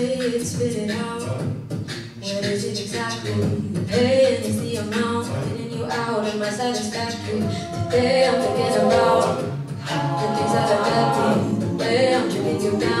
way it's spitting out. What is it exactly? The pain is the amount getting you out of my satisfactory. Today I'm thinking about the things that I've done. The way I'm drinking you down.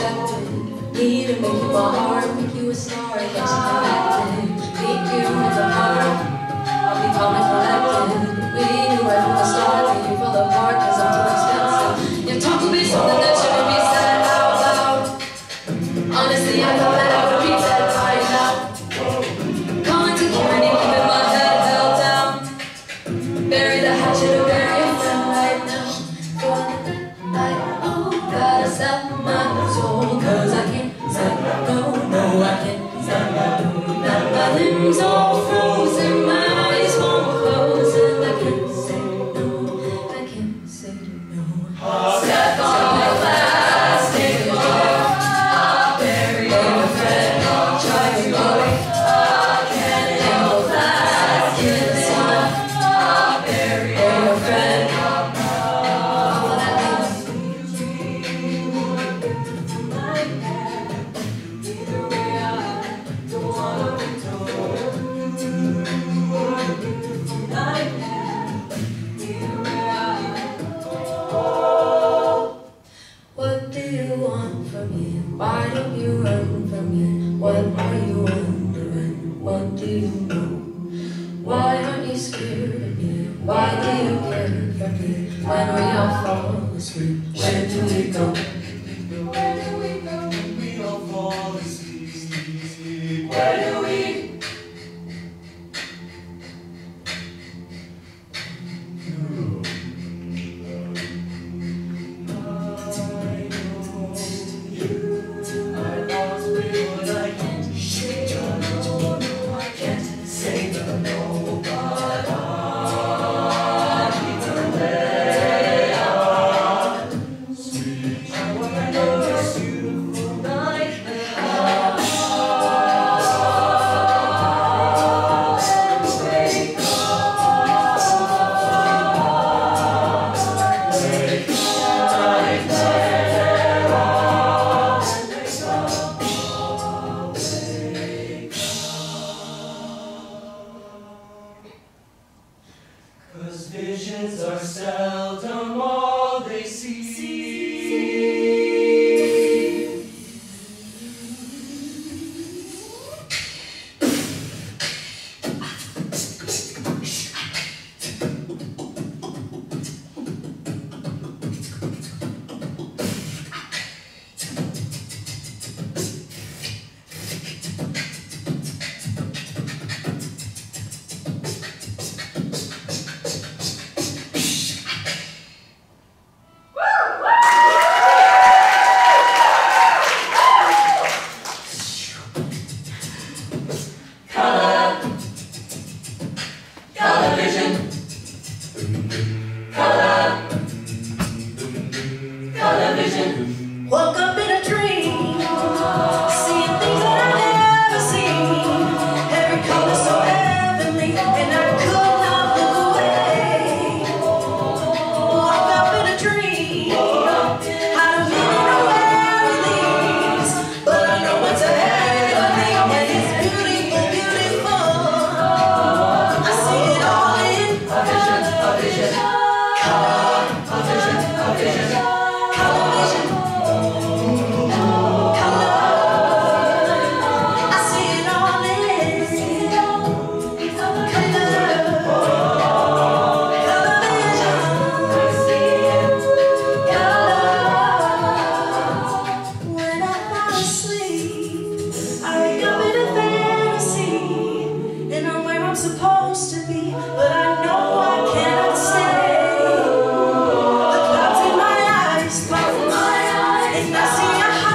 spectrum make you my heart, make you a star. Why aren't you scared? Why do you care? When we all fall asleep, where do we go? Where do we go? We all fall asleep, sleep, sleep. Where do we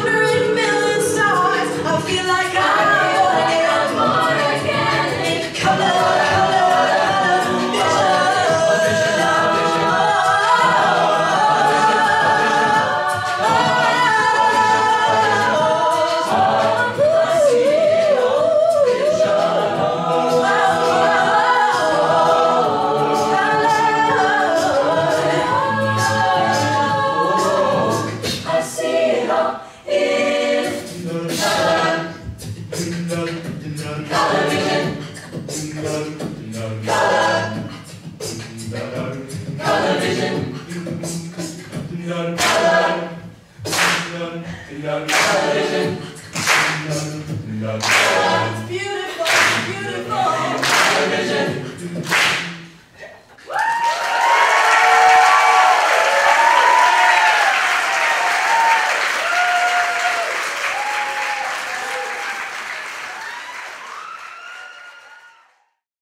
wondering. Dillar, dillar, dillar, dillar, dillar,